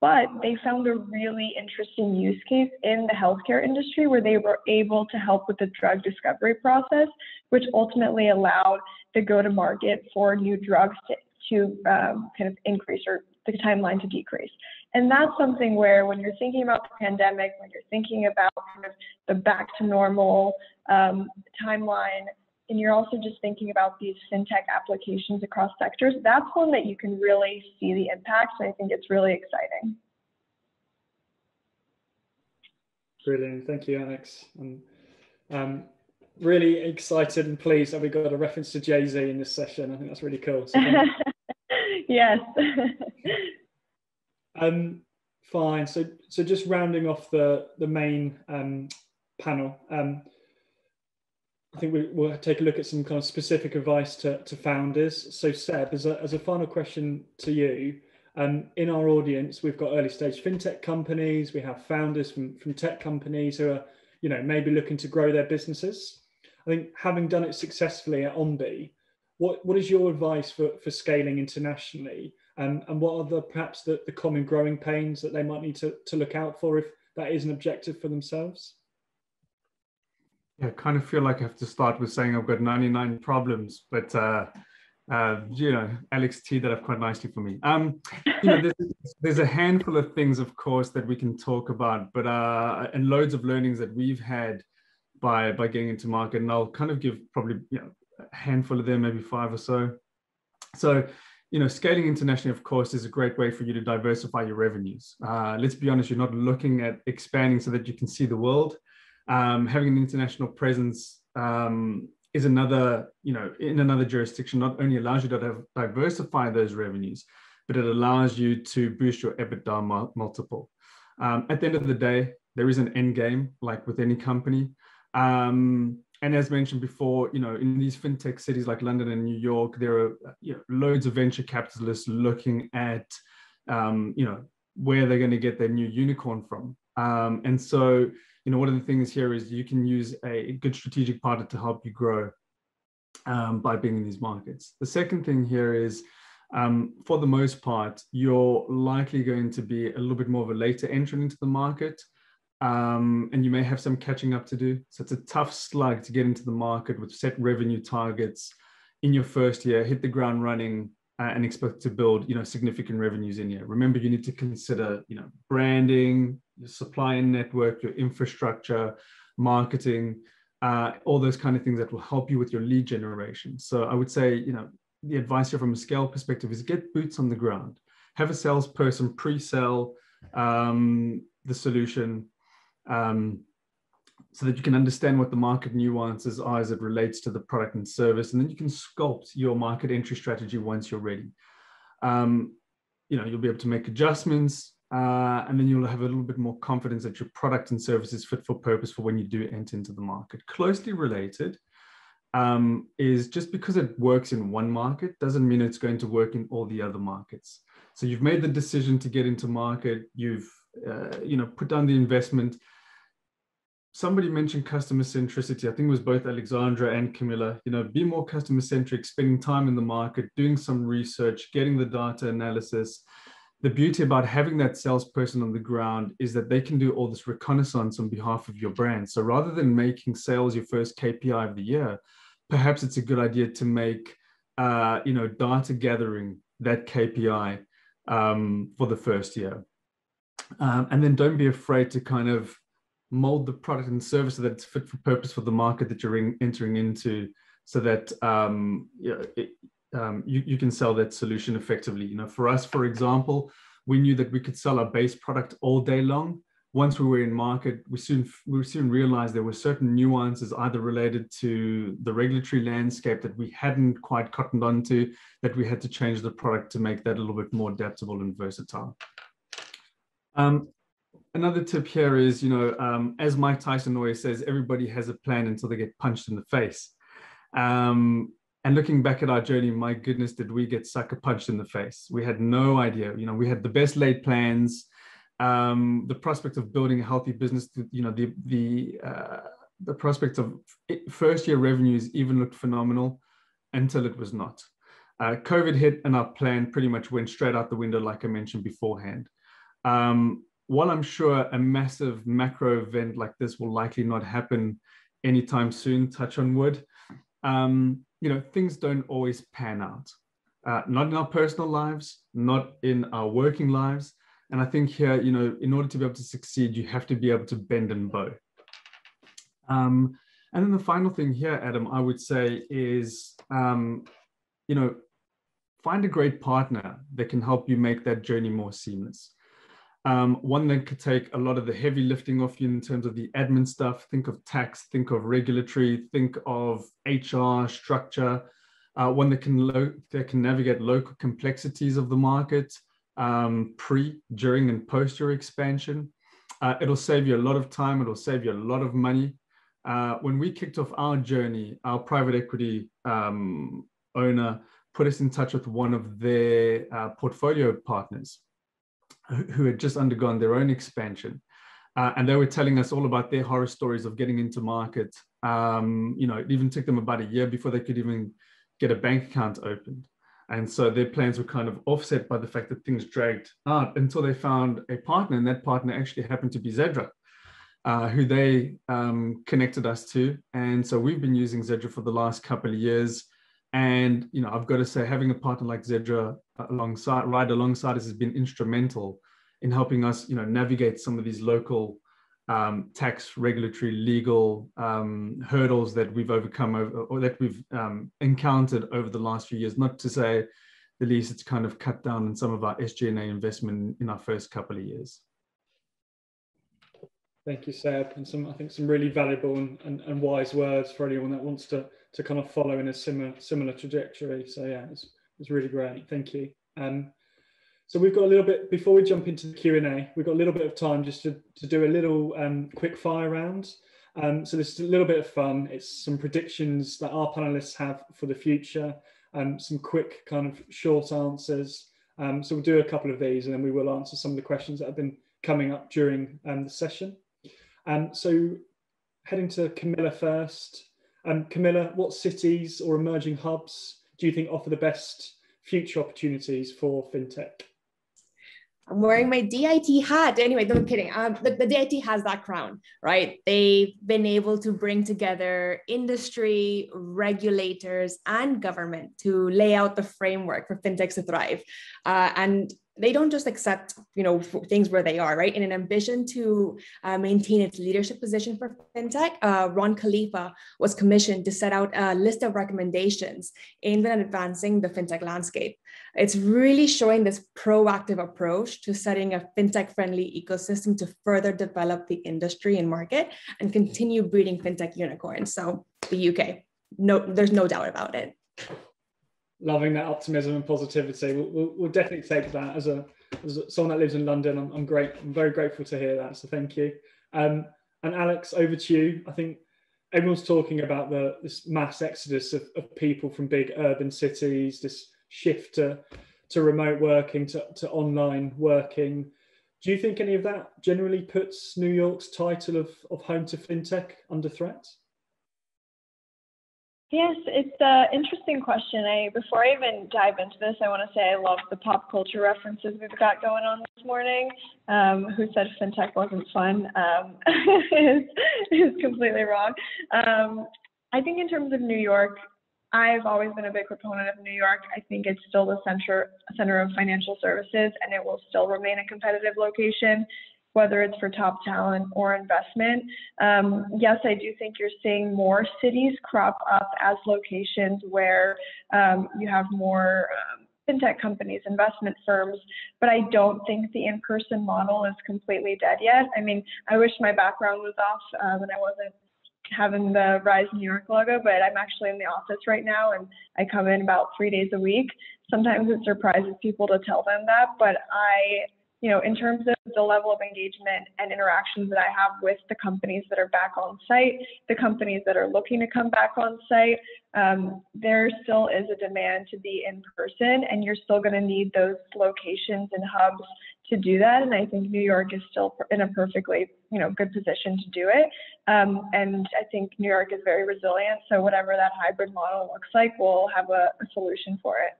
But they found a really interesting use case in the healthcare industry where they were able to help with the drug discovery process, which ultimately allowed the go-to-market for new drugs to, to um, kind of increase or the timeline to decrease. And that's something where when you're thinking about the pandemic, when you're thinking about kind of the back to normal um, timeline, and you're also just thinking about these fintech applications across sectors, that's one that you can really see the impacts. And I think it's really exciting. Brilliant. Thank you, Alex. And um, really excited and pleased that we got a reference to Jay Z in this session. I think that's really cool. So (laughs) yes. (laughs) um, fine. So, so just rounding off the the main um, panel. Um, I think we, will take a look at some kind of specific advice to, to founders. So, Seb, as a, as a final question to you, um, in our audience, we've got early stage fintech companies, we have founders from, from tech companies who are, you know, maybe looking to grow their businesses. I think having done it successfully at Onbe, what, what is your advice for, for scaling internationally? Um, and what are the perhaps the, the common growing pains that they might need to, to look out for if that is an objective for themselves? Yeah, I kind of feel like I have to start with saying I've got 99 problems, but uh, uh, you know, Alex teed that up quite nicely for me. Um, you know, there's, there's, a handful of things, of course, that we can talk about, but uh, and loads of learnings that we've had by by getting into market, and I'll kind of give probably you know, a handful of them, maybe five or so. So, you know, scaling internationally, of course, is a great way for you to diversify your revenues. Uh, let's be honest, you're not looking at expanding so that you can see the world um, having an international presence um, is another, you know, in another jurisdiction, not only allows you to diversify those revenues, but it allows you to boost your EBITDA multiple. Um, at the end of the day, there is an end game, like with any company. Um, and as mentioned before, you know, in these fintech cities like London and New York, there are you know, loads of venture capitalists looking at, um, you know, where they're going to get their new unicorn from. Um, and so you know, one of the things here is you can use a good strategic partner to help you grow um, by being in these markets. The second thing here is, um, for the most part, you're likely going to be a little bit more of a later entrant into the market. Um, and you may have some catching up to do. So it's a tough slug to get into the market with set revenue targets in your first year, hit the ground running, uh, and expect to build, you know, significant revenues in here. Remember, you need to consider, you know, branding, your supply and network, your infrastructure, marketing, uh, all those kind of things that will help you with your lead generation. So I would say, you know, the advice here from a scale perspective is get boots on the ground. Have a salesperson pre-sell um, the solution um, so that you can understand what the market nuances are as it relates to the product and service, and then you can sculpt your market entry strategy once you're ready. Um, you know, you'll be able to make adjustments, uh, and then you'll have a little bit more confidence that your product and service is fit for purpose for when you do enter into the market. Closely related um, is just because it works in one market doesn't mean it's going to work in all the other markets. So you've made the decision to get into market, you've uh, you know put down the investment. Somebody mentioned customer centricity. I think it was both Alexandra and Camilla. You know, be more customer centric, spending time in the market, doing some research, getting the data analysis, the beauty about having that salesperson on the ground is that they can do all this reconnaissance on behalf of your brand. So rather than making sales your first KPI of the year, perhaps it's a good idea to make uh, you know data gathering that KPI um, for the first year, um, and then don't be afraid to kind of mold the product and service so that it's fit for purpose for the market that you're in, entering into, so that um, you know, it, um, you, you can sell that solution effectively. You know, for us, for example, we knew that we could sell our base product all day long. Once we were in market, we soon we soon realized there were certain nuances either related to the regulatory landscape that we hadn't quite cottoned onto, that we had to change the product to make that a little bit more adaptable and versatile. Um, another tip here is, you know, um, as Mike Tyson always says, everybody has a plan until they get punched in the face. Um, and looking back at our journey, my goodness, did we get sucker punched in the face? We had no idea. You know, we had the best laid plans. Um, the prospect of building a healthy business, you know, the the uh, the prospect of first year revenues even looked phenomenal until it was not. Uh, COVID hit and our plan pretty much went straight out the window, like I mentioned beforehand. Um, while I'm sure a massive macro event like this will likely not happen anytime soon, touch on wood, um, you know, things don't always pan out. Uh, not in our personal lives, not in our working lives. And I think here, you know, in order to be able to succeed, you have to be able to bend and bow. Um, and then the final thing here, Adam, I would say is, um, you know, find a great partner that can help you make that journey more seamless. Um, one that could take a lot of the heavy lifting off you in terms of the admin stuff. Think of tax, think of regulatory, think of HR structure. Uh, one that can that can navigate local complexities of the market um, pre, during, and post your expansion. Uh, it'll save you a lot of time. It'll save you a lot of money. Uh, when we kicked off our journey, our private equity um, owner put us in touch with one of their uh, portfolio partners who had just undergone their own expansion. Uh, and they were telling us all about their horror stories of getting into market. Um, you know, it even took them about a year before they could even get a bank account opened. And so their plans were kind of offset by the fact that things dragged out until they found a partner, and that partner actually happened to be Zedra, uh, who they um, connected us to. And so we've been using Zedra for the last couple of years. And you know, I've got to say, having a partner like Zedra alongside, right alongside us, has been instrumental in helping us, you know, navigate some of these local um, tax, regulatory, legal um, hurdles that we've overcome over, or that we've um, encountered over the last few years. Not to say the least, it's kind of cut down on some of our SG&A investment in our first couple of years. Thank you, Seb, and some I think some really valuable and, and, and wise words for anyone that wants to to kind of follow in a similar similar trajectory. So yeah, it's it's really great. Thank you. Um, so we've got a little bit before we jump into the Q and A. We've got a little bit of time just to to do a little um, quick fire round. Um, so this is a little bit of fun. It's some predictions that our panelists have for the future. Um, some quick kind of short answers. Um, so we'll do a couple of these and then we will answer some of the questions that have been coming up during um, the session. Um, so heading to Camilla first. Um, Camilla, what cities or emerging hubs do you think offer the best future opportunities for fintech? I'm wearing my DIT hat. Anyway, no I'm kidding. Um, the, the DIT has that crown, right? They've been able to bring together industry, regulators, and government to lay out the framework for fintechs to thrive. Uh, and they don't just accept you know things where they are right? In an ambition to uh, maintain its leadership position for fintech uh, Ron Kalifa was commissioned to set out a list of recommendations aimed at advancing the fintech landscape. It's really showing this proactive approach to setting a fintech friendly ecosystem to further develop the industry and market and continue breeding fintech unicorns so the uk no there's no doubt about it loving that optimism and positivity. We'll, we'll, we'll definitely take that as a as someone that lives in London. I'm, I'm great. I'm very grateful to hear that. So thank you. Um, and Alex, over to you. I think everyone's talking about the this mass exodus of, of people from big urban cities, this shift to to remote working, to, to online working. Do you think any of that generally puts New York's title of, of home to fintech under threat? Yes, it's an interesting question. I before I even dive into this, I want to say I love the pop culture references we've got going on this morning. Um, who said fintech wasn't fun um, (laughs) is, is completely wrong. Um, I think in terms of New York, I've always been a big proponent of New York. I think it's still the center center of financial services, and it will still remain a competitive location whether it's for top talent or investment. Um, yes, I do think you're seeing more cities crop up as locations where um, you have more um, fintech companies, investment firms, but I don't think the in-person model is completely dead yet. I mean, I wish my background was off um, and I wasn't having the Rise New York logo, but I'm actually in the office right now and I come in about three days a week. Sometimes it surprises people to tell them that, but I you know, in terms of the level of engagement and interactions that I have with the companies that are back on site, the companies that are looking to come back on site, um, there still is a demand to be in person, and you're still going to need those locations and hubs to do that. And I think New York is still in a perfectly, you know, good position to do it. Um, and I think New York is very resilient. So whatever that hybrid model looks like, we'll have a, a solution for it.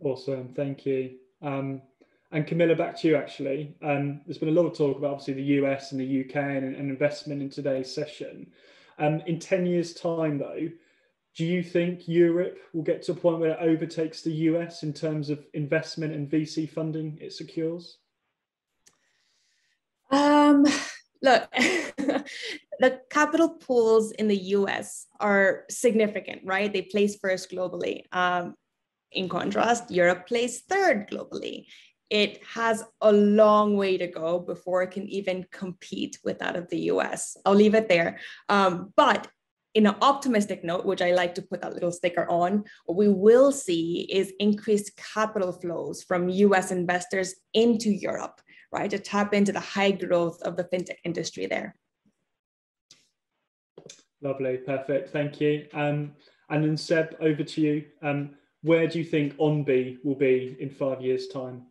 Awesome, thank you. Um, and Camilla, back to you actually. Um, there's been a lot of talk about obviously the US and the UK and, and investment in today's session. Um, in 10 years' time, though, do you think Europe will get to a point where it overtakes the US in terms of investment and VC funding it secures? Um, look, (laughs) the capital pools in the US are significant, right? They place first globally. Um, in contrast, Europe plays third globally. It has a long way to go before it can even compete with that of the US. I'll leave it there. Um, but in an optimistic note, which I like to put that little sticker on, what we will see is increased capital flows from US investors into Europe, right, to tap into the high growth of the fintech industry there. Lovely, perfect, thank you. Um, and then Seb, over to you. Um, where do you think Onbe will be in five years' time?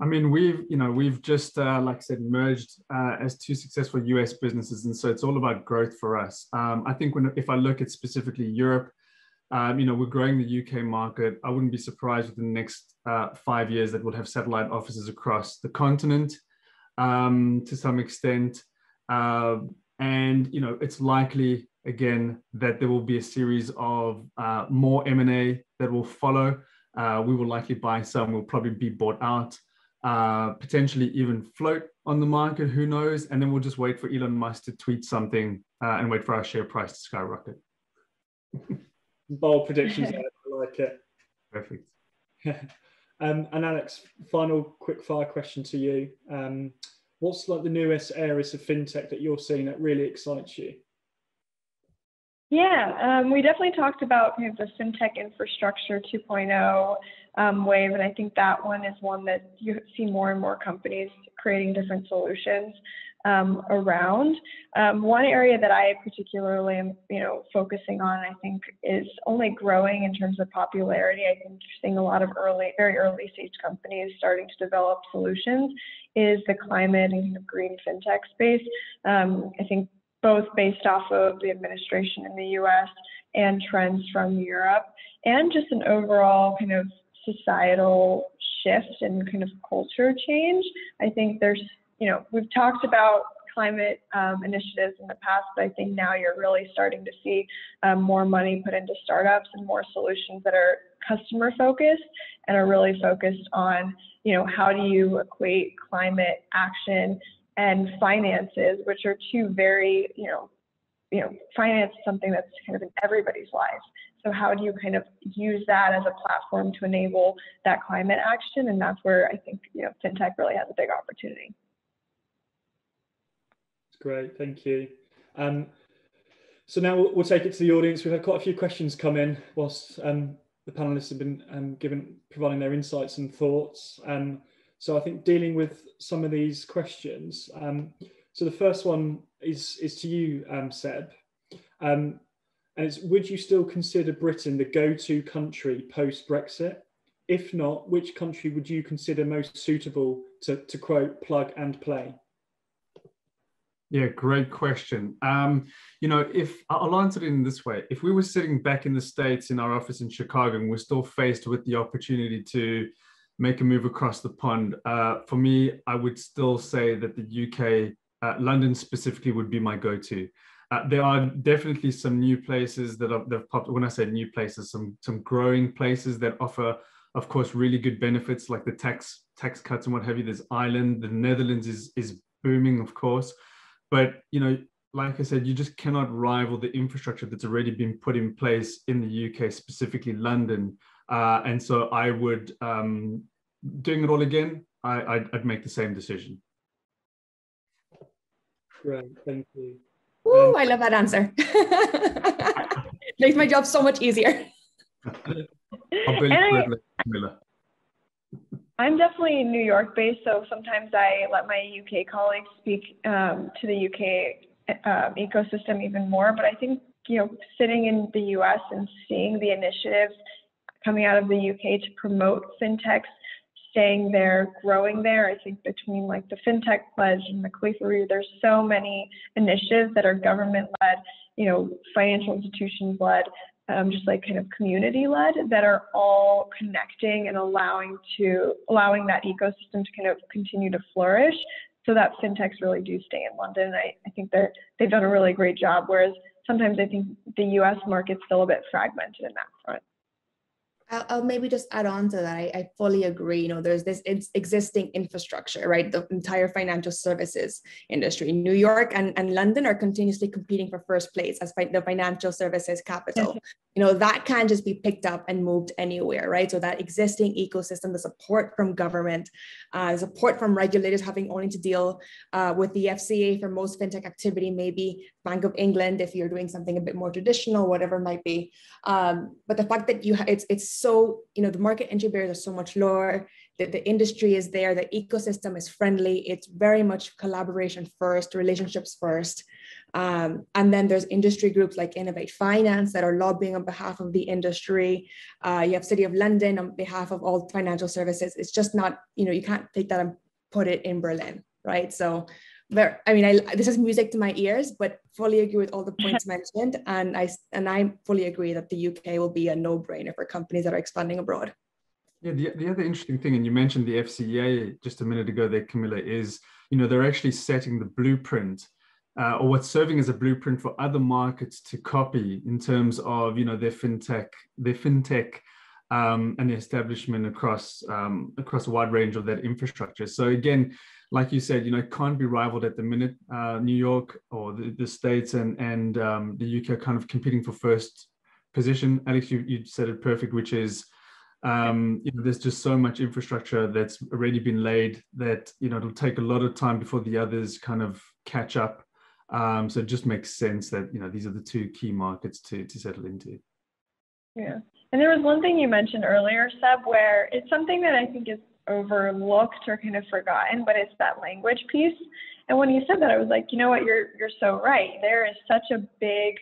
I mean, we've you know we've just uh, like I said merged uh, as two successful US businesses, and so it's all about growth for us. Um, I think when if I look at specifically Europe, um, you know we're growing the UK market. I wouldn't be surprised within the next uh, five years that we'll have satellite offices across the continent um, to some extent, uh, and you know it's likely again that there will be a series of uh, more M and A that will follow. Uh, we will likely buy some. We'll probably be bought out uh, potentially even float on the market. Who knows? And then we'll just wait for Elon Musk to tweet something uh, and wait for our share price to skyrocket. (laughs) Bold predictions. I like it. Perfect. (laughs) um, and Alex, final quick fire question to you. Um, what's like the newest areas of fintech that you're seeing that really excites you? Yeah, um, we definitely talked about kind of the fintech infrastructure 2.0 um, wave, and I think that one is one that you see more and more companies creating different solutions um, around. Um, one area that I particularly am, you know, focusing on, I think, is only growing in terms of popularity. I think you're seeing a lot of early, very early stage companies starting to develop solutions. Is the climate and green fintech space. Um, I think both based off of the administration in the U.S. and trends from Europe, and just an overall kind of societal shift and kind of culture change. I think there's, you know, we've talked about climate um, initiatives in the past, but I think now you're really starting to see um, more money put into startups and more solutions that are customer focused and are really focused on, you know, how do you equate climate action and finances, which are two very, you know, you know, finance is something that's kind of in everybody's life. So how do you kind of use that as a platform to enable that climate action? And that's where I think you know fintech really has a big opportunity. Great, thank you. Um, so now we'll, we'll, take it to the audience. We've had quite a few questions come in whilst um, the panelists have been um, given providing their insights and thoughts. Um, so I think dealing with some of these questions. Um, so the first one is is to you, um, Seb. Um, and it's would you still consider Britain the go-to country post Brexit? If not, which country would you consider most suitable to, to quote plug and play? Yeah, great question. Um, you know, if I'll answer it in this way: if we were sitting back in the states in our office in Chicago and we're still faced with the opportunity to make a move across the pond, uh, for me, I would still say that the UK, uh, London specifically, would be my go-to. Uh, there are definitely some new places that, have, that have popped. When I say new places, some some growing places that offer, of course, really good benefits like the tax tax cuts and what have you. There's Ireland, the Netherlands is is booming, of course, but you know, like I said, you just cannot rival the infrastructure that's already been put in place in the UK, specifically London. Uh, and so I would, um, doing it all again, I, I'd, I'd make the same decision. Great, thank you. Ooh, I love that answer. (laughs) Makes my job so much easier. (laughs) I'm definitely New York based, so sometimes I let my UK colleagues speak um, to the UK um, ecosystem even more. But I think, you know, sitting in the US and seeing the initiatives coming out of the UK to promote fintechs staying there, growing there. I think between like the FinTech Pledge and the Kalifa there's so many initiatives that are government led, you know, financial institutions led, um, just like kind of community led that are all connecting and allowing to allowing that ecosystem to kind of continue to flourish so that fintechs really do stay in London. I, I think they're they've done a really great job. Whereas sometimes I think the U.S. market's still a bit fragmented in that front. I'll, I'll, maybe just add on to that. I, I fully agree. You know, there's this existing infrastructure, right? The entire financial services industry. New York and, and London are continuously competing for first place as fi- the financial services capital. (laughs) You know, that can't just be picked up and moved anywhere, right? So that existing ecosystem, the support from government, uh, support from regulators having only to deal uh, with the FCA for most fintech activity, maybe Bank of England if you're doing something a bit more traditional, whatever it might be. Um, but the fact that you ha- it's it's so you know the market entry barriers are so much lower. That the industry is there, the ecosystem is friendly. It's very much collaboration first, relationships first. Um, and then there's industry groups like Innovate Finance that are lobbying on behalf of the industry. Uh, you have City of London on behalf of all financial services. It's just not, you know, you can't take that and put it in Berlin, right? So very, I mean, I, this is music to my ears, but fully agree with all the points (laughs) mentioned. And I, and I fully agree that the UK will be a no-brainer for companies that are expanding abroad. Yeah, the, the other interesting thing, and you mentioned the FCA just a minute ago there, Camilla, is, you know, they're actually setting the blueprint uh, or what's serving as a blueprint for other markets to copy in terms of, you know, their fintech, their fintech um, and the establishment across um, across a wide range of that infrastructure. So again, like you said, you know, can't be rivaled at the minute. Uh, New York or the, the States and, and um, the UK are kind of competing for first position. Alex, you, you said it perfect, which is, um, you know, there's just so much infrastructure that's already been laid that, you know, it'll take a lot of time before the others kind of catch up. Um, so it just makes sense that, you know, these are the two key markets to, to settle into. Yeah. And there was one thing you mentioned earlier, Seb, where it's something that I think is overlooked or kind of forgotten, but it's that language piece. And when you said that, I was like, you know what, you're you're so right. There is such a big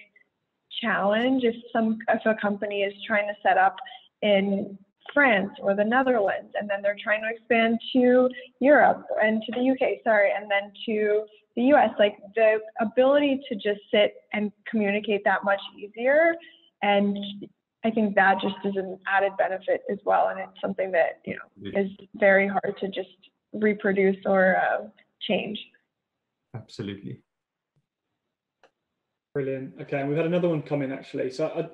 challenge if some if a company is trying to set up in France or the Netherlands, and then they're trying to expand to Europe and to the UK, sorry, and then to the US. Like the ability to just sit and communicate that much easier and I think that just is an added benefit as well, and it's something that you know is very hard to just reproduce or uh, change. Absolutely. Brilliant. Okay, and we've had another one come in actually. So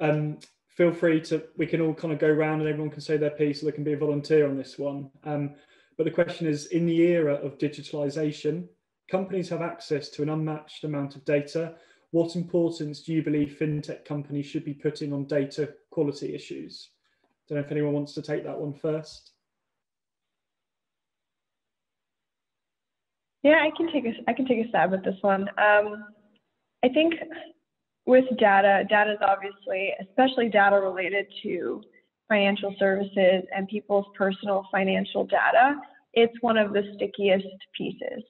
I, um, feel free to, we can all kind of go around and everyone can say their piece, so there can be a volunteer on this one. Um, but the question is, in the era of digitalization, companies have access to an unmatched amount of data what importance do you believe fintech companies should be putting on data quality issues? Don't know if anyone wants to take that one first. Yeah, I can take a I can take a stab at this one. Um, I think with data, data is obviously, especially data related to financial services and people's personal financial data, it's one of the stickiest pieces.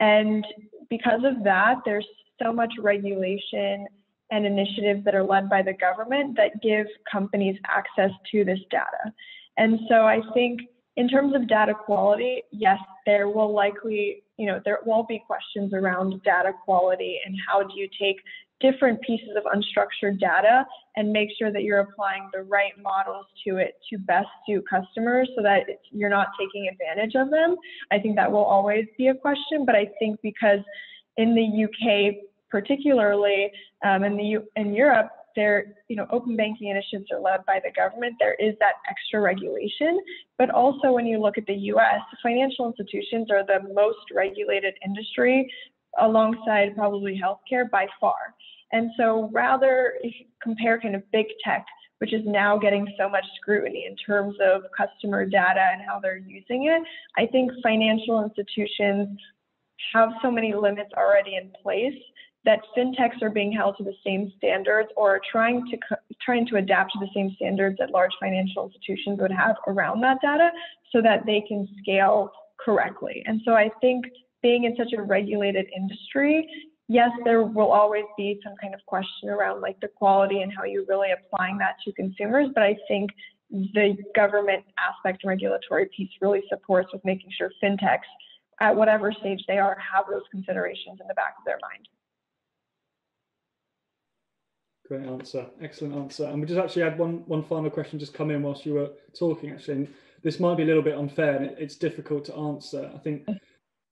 And because of that, there's so much regulation and initiatives that are led by the government that give companies access to this data. And so I think in terms of data quality, yes, there will likely, you know, there will be questions around data quality and how do you take different pieces of unstructured data and make sure that you're applying the right models to it to best suit customers so that you're not taking advantage of them. I think that will always be a question, but I think because in the UK particularly um, in the in Europe, there you know open banking initiatives are led by the government. There is that extra regulation, but also when you look at the U.S., financial institutions are the most regulated industry, alongside probably healthcare by far. And so rather compare kind of big tech, which is now getting so much scrutiny in terms of customer data and how they're using it, I think financial institutions have so many limits already in place that fintechs are being held to the same standards or trying to trying to adapt to the same standards that large financial institutions would have around that data so that they can scale correctly. And so I think being in such a regulated industry, yes, there will always be some kind of question around like the quality and how you're really applying that to consumers, but I think the government aspect and regulatory piece really supports with making sure fintechs at whatever stage they are have those considerations in the back of their mind. Great answer, excellent answer. And we just actually had one one final question just come in whilst you were talking. Actually, and this might be a little bit unfair, and it, it's difficult to answer. I think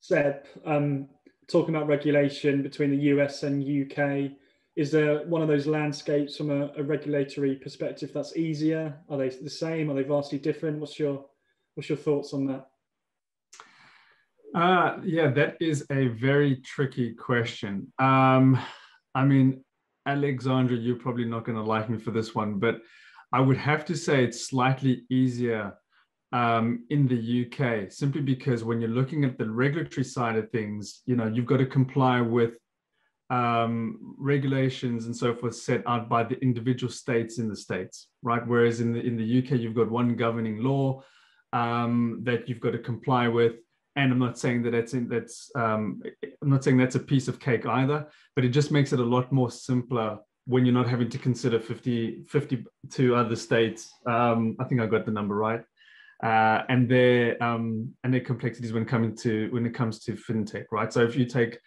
Seb, um, talking about regulation between the US and UK, is there one of those landscapes from a, a, regulatory perspective that's easier? Are they the same? Are they vastly different? What's your what's your thoughts on that? Uh, yeah, that is a very tricky question. Um, I mean, Alexandra, you're probably not going to like me for this one, but I would have to say it's slightly easier um, in the UK, simply because when you're looking at the regulatory side of things, you know, you've got to comply with um, regulations and so forth set out by the individual states in the states, right? Whereas in the in the UK, you've got one governing law um, that you've got to comply with. And I'm not saying that that's in, that's um, I'm not saying that's a piece of cake either, but it just makes it a lot more simpler when you're not having to consider 50, 52 other states. Um, I think I got the number right. Uh, and their um, and their complexities when coming to when it comes to fintech, right? So if you take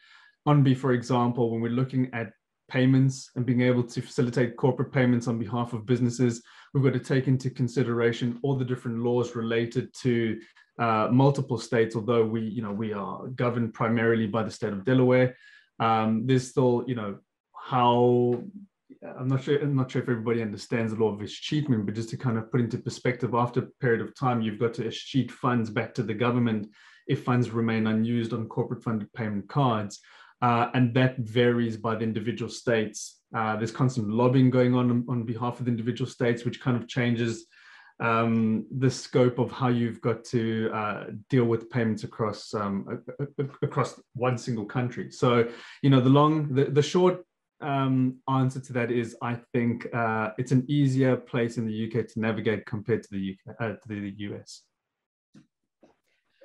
Onbe, for example, when we're looking at payments and being able to facilitate corporate payments on behalf of businesses, we've got to take into consideration all the different laws related to uh, multiple states. Although we, you know, we are governed primarily by the state of Delaware, um, there's still, you know, how I'm not sure. I'm not sure if everybody understands the law of escheatment, but just to kind of put into perspective, after a period of time, you've got to escheat funds back to the government if funds remain unused on corporate funded payment cards. Uh, and that varies by the individual states. Uh, there's constant lobbying going on on behalf of the individual states, which kind of changes um, the scope of how you've got to uh, deal with payments across um, across one single country. So, you know, the long, the, the short um, answer to that is I think uh, it's an easier place in the UK to navigate compared to the UK uh, to the US.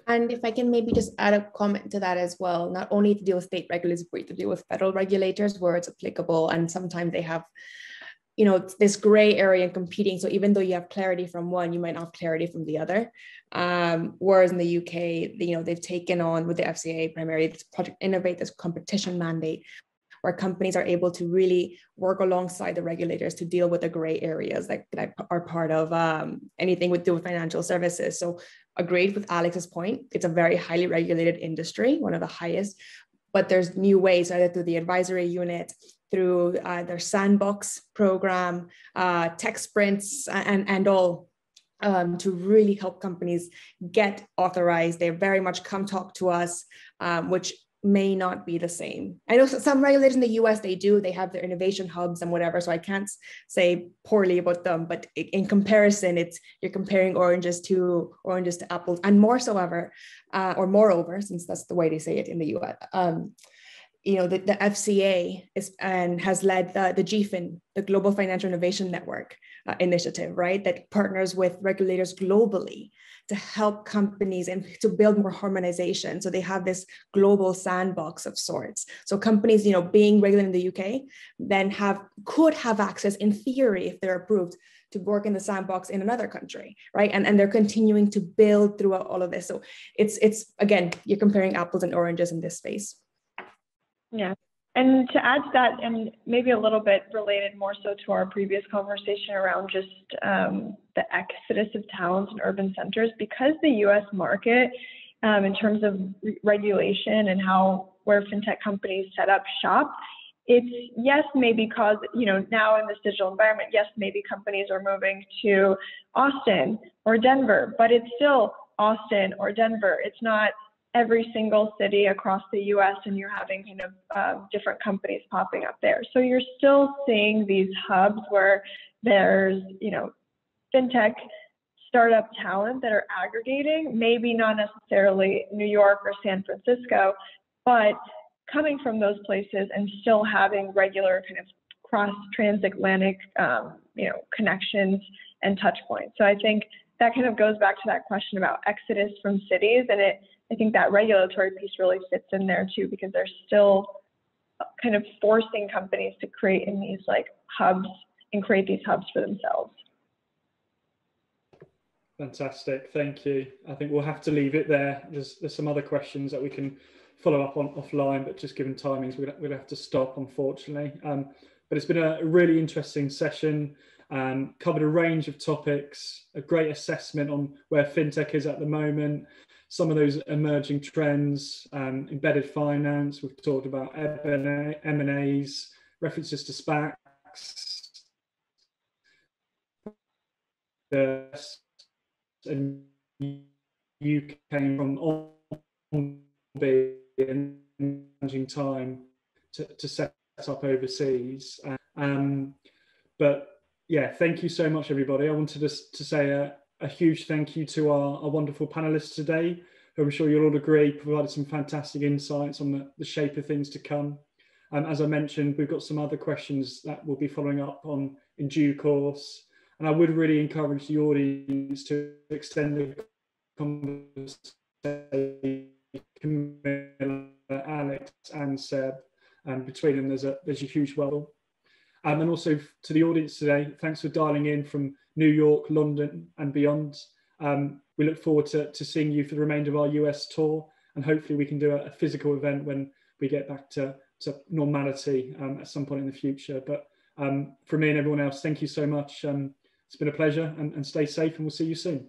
And if I can maybe just add a comment to that as well, not only to deal with state regulators, but to deal with federal regulators where it's applicable. And sometimes they have, you know, this gray area in competing. So even though you have clarity from one, you might not have clarity from the other. Um, whereas in the UK, you know, they've taken on with the FCA primarily this Project Innovate, this competition mandate, where companies are able to really work alongside the regulators to deal with the gray areas that, that are part of um, anything with do with financial services. So agreed with Alex's point. It's a very highly regulated industry, one of the highest, but there's new ways either through the advisory unit, through uh, their sandbox program, uh, tech sprints, and, and all um, to really help companies get authorized. They very much come talk to us, um, which may not be the same. I know some regulators in the US, they do, they have their innovation hubs and whatever. So I can't say poorly about them, but in comparison, it's you're comparing oranges to oranges to apples and more so ever, uh, or moreover, since that's the way they say it in the US. Um, you know, the, the FCA is and has led the, the GFIN, the Global Financial Innovation Network uh, initiative, right? That partners with regulators globally to help companies and to build more harmonization. So they have this global sandbox of sorts. So companies, you know, being regulated in the UK, then have could have access in theory if they're approved to work in the sandbox in another country, right? And, and they're continuing to build throughout all of this. So it's it's again, you're comparing apples and oranges in this space. Yeah. And to add to that, and maybe a little bit related more so to our previous conversation around just um, the exodus of talents in urban centers, because the US market, um, in terms of re- regulation and how where fintech companies set up shop, it's yes, maybe cause, you know, now in this digital environment, yes, maybe companies are moving to Austin or Denver, but it's still Austin or Denver. It's not every single city across the US and you're having kind of uh, different companies popping up there. So you're still seeing these hubs where there's, you know, fintech startup talent that are aggregating, maybe not necessarily New York or San Francisco, but coming from those places and still having regular kind of cross transatlantic, um, you know, connections and touch points. So I think that kind of goes back to that question about exodus from cities and it I think that regulatory piece really fits in there too because they're still kind of forcing companies to create in these like hubs and create these hubs for themselves. Fantastic, thank you. I think we'll have to leave it there. There's there's some other questions that we can follow up on offline, but just given timings, we'll, we'll have to stop, unfortunately. Um, but it's been a really interesting session. Um, covered a range of topics, a great assessment on where fintech is at the moment, some of those emerging trends, um, embedded finance, we've talked about M&As, references to SPACs, and you came from challenging time to, to set up overseas. Um, but yeah, thank you so much, everybody. I wanted to, to say a, a huge thank you to our, our, wonderful panelists today, who I'm sure you'll all agree provided some fantastic insights on the, the shape of things to come. Um, as I mentioned, we've got some other questions that we'll be following up on in due course. And I would really encourage the audience to extend the conversation, Camilla, Alex and Seb, and between them there's a, there's a huge well. Um, and also to the audience today, thanks for dialing in from New York, London and beyond. Um, we look forward to, to seeing you for the remainder of our US tour and hopefully we can do a, a physical event when we get back to, to normality um, at some point in the future. But um, me and everyone else, thank you so much. Um, it's been a pleasure and, and stay safe and we'll see you soon.